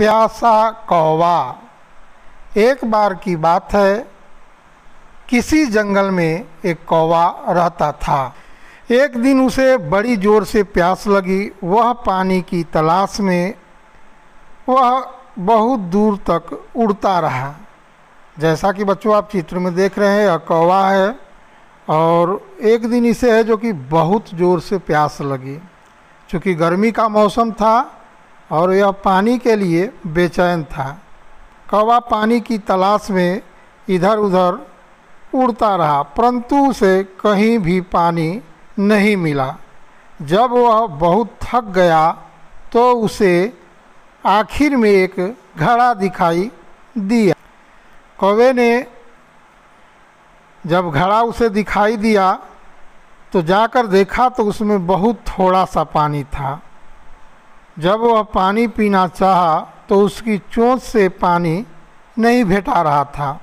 प्यासा कौवा। एक बार की बात है, किसी जंगल में एक कौवा रहता था। एक दिन उसे बड़ी ज़ोर से प्यास लगी। वह पानी की तलाश में, वह बहुत दूर तक उड़ता रहा। जैसा कि बच्चों, आप चित्र में देख रहे हैं, यह कौवा है और एक दिन इसे है जो कि बहुत ज़ोर से प्यास लगी। चूँकि गर्मी का मौसम था और यह पानी के लिए बेचैन था। कौवा पानी की तलाश में इधर उधर उड़ता रहा, परंतु उसे कहीं भी पानी नहीं मिला। जब वह बहुत थक गया तो उसे आखिर में एक घड़ा दिखाई दिया। कौवे ने जब घड़ा उसे दिखाई दिया तो जाकर देखा तो उसमें बहुत थोड़ा सा पानी था। जब वह पानी पीना चाहा तो उसकी चोंच से पानी नहीं भेटा रहा था।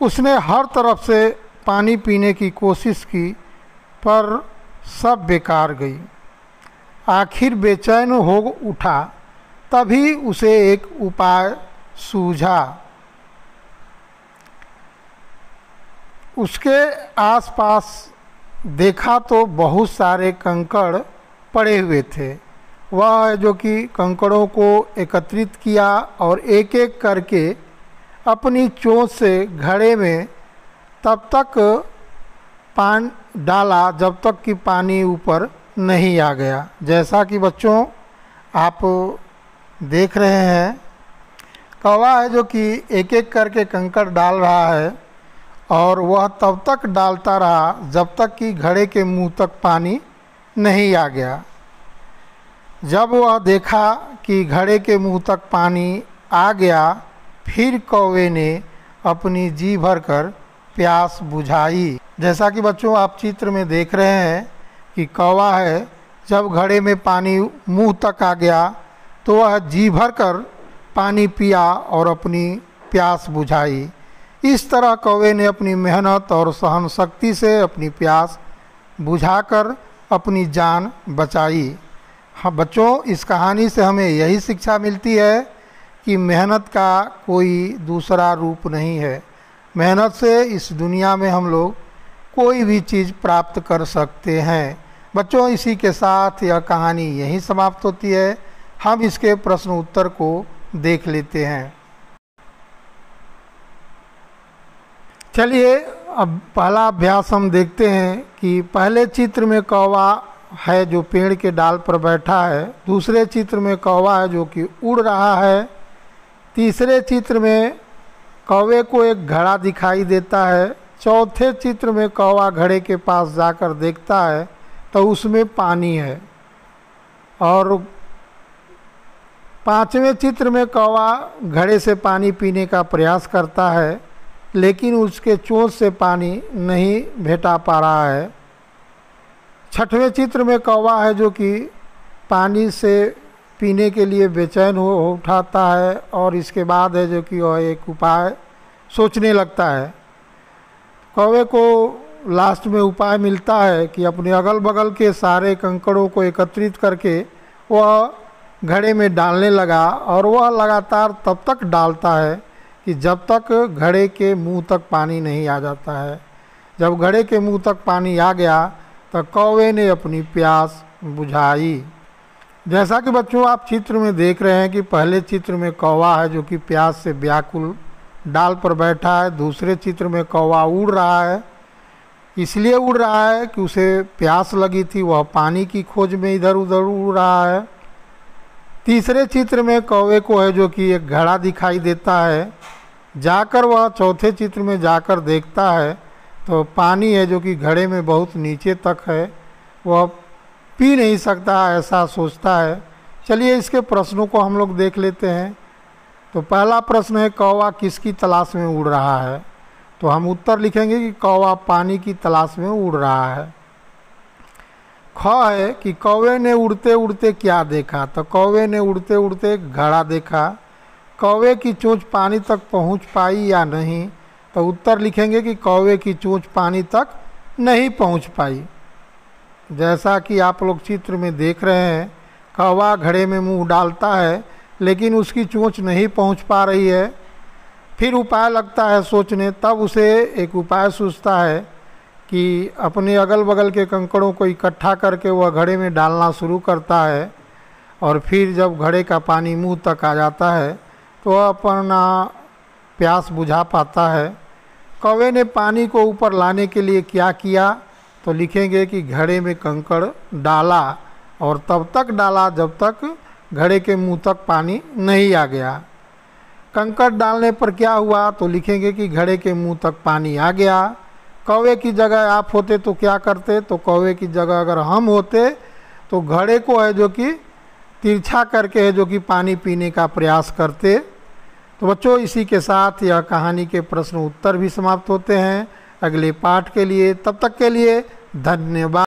उसने हर तरफ़ से पानी पीने की कोशिश की, पर सब बेकार गई। आखिर बेचैन हो उठा, तभी उसे एक उपाय सूझा। उसके आसपास देखा तो बहुत सारे कंकड़ पड़े हुए थे। वह जो कि कंकड़ों को एकत्रित किया और एक एक करके अपनी चोंच से घड़े में तब तक पान डाला, जब तक कि पानी ऊपर नहीं आ गया। जैसा कि बच्चों आप देख रहे हैं, कौवा है जो कि एक एक करके कंकड़ डाल रहा है। और वह तब तक डालता रहा जब तक कि घड़े के मुँह तक पानी नहीं आ गया। जब वह देखा कि घड़े के मुँह तक पानी आ गया, फिर कौवे ने अपनी जी भर कर प्यास बुझाई। जैसा कि बच्चों आप चित्र में देख रहे हैं कि कौवा है, जब घड़े में पानी मुँह तक आ गया तो वह जी भर कर पानी पिया और अपनी प्यास बुझाई। इस तरह कौवे ने अपनी मेहनत और सहन शक्ति से अपनी प्यास बुझाकर अपनी जान बचाई। हाँ बच्चों, इस कहानी से हमें यही शिक्षा मिलती है कि मेहनत का कोई दूसरा रूप नहीं है। मेहनत से इस दुनिया में हम लोग कोई भी चीज़ प्राप्त कर सकते हैं। बच्चों, इसी के साथ यह कहानी यहीं समाप्त होती है। हम इसके प्रश्न उत्तर को देख लेते हैं। चलिए, अब पहला अभ्यास हम देखते हैं कि पहले चित्र में कौवा है जो पेड़ के डाल पर बैठा है, दूसरे चित्र में कौवा है जो कि उड़ रहा है, तीसरे चित्र में कौवे को एक घड़ा दिखाई देता है, चौथे चित्र में कौवा घड़े के पास जाकर देखता है तो उसमें पानी है। और पाँचवें चित्र में कौवा घड़े से पानी पीने का प्रयास करता है लेकिन उसके चोट से पानी नहीं भेटा पा रहा है। छठवें चित्र में कौवा है जो कि पानी से पीने के लिए बेचैन हो उठाता है और इसके बाद है जो कि वह एक उपाय सोचने लगता है। कौवे को लास्ट में उपाय मिलता है कि अपने अगल बगल के सारे कंकड़ों को एकत्रित करके वह घड़े में डालने लगा और वह लगातार तब तक डालता है कि जब तक घड़े के मुँह तक पानी नहीं आ जाता है, जब घड़े के मुँह तक पानी आ गया तो कौवे ने अपनी प्यास बुझाई। जैसा कि बच्चों, आप चित्र में देख रहे हैं कि पहले चित्र में कौवा है जो कि प्यास से व्याकुल डाल पर बैठा है, दूसरे चित्र में कौवा उड़ रहा है। इसलिए उड़ रहा है कि उसे प्यास लगी थी, वह पानी की खोज में इधर उधर उड़ रहा है। तीसरे चित्र में कौवे को है जो कि एक घड़ा दिखाई देता है जाकर वह चौथे चित्र में जाकर देखता है तो पानी है जो कि घड़े में बहुत नीचे तक है, वह पी नहीं सकता, ऐसा सोचता है। चलिए इसके प्रश्नों को हम लोग देख लेते हैं। तो पहला प्रश्न है, कौवा किसकी तलाश में उड़ रहा है? तो हम उत्तर लिखेंगे कि कौवा पानी की तलाश में उड़ रहा है। ख है कि कौवे ने उड़ते उड़ते क्या देखा? तो कौवे ने उड़ते उड़ते घड़ा देखा। कौवे की चोंच पानी तक पहुँच पाई या नहीं तो उत्तर लिखेंगे कि कौवे की चोंच पानी तक नहीं पहुँच पाई। जैसा कि आप लोग चित्र में देख रहे हैं, कौवा घड़े में मुँह डालता है, लेकिन उसकी चोंच नहीं पहुँच पा रही है। फिर उपाय लगता है सोचने, तब उसे एक उपाय सूझता है कि अपने अगल बगल के कंकड़ों को इकट्ठा करके वह घड़े में डालना शुरू करता है, और फिर जब घड़े का पानी मुँह तक आ जाता है तो अपना प्यास बुझा पाता है। कौवे ने पानी को ऊपर लाने के लिए क्या किया? तो लिखेंगे कि घड़े में कंकड़ डाला और तब तक डाला जब तक घड़े के मुँह तक पानी नहीं आ गया। कंकड़ डालने पर क्या हुआ? तो लिखेंगे कि घड़े के मुँह तक पानी आ गया। कौवे की जगह आप होते तो क्या करते? तो कौवे की जगह अगर हम होते तो घड़े को है जो कि तिरछा करके है जो कि पानी पीने का प्रयास करते। तो बच्चों, इसी के साथ यह कहानी के प्रश्न उत्तर भी समाप्त होते हैं। अगले पाठ के लिए, तब तक के लिए धन्यवाद।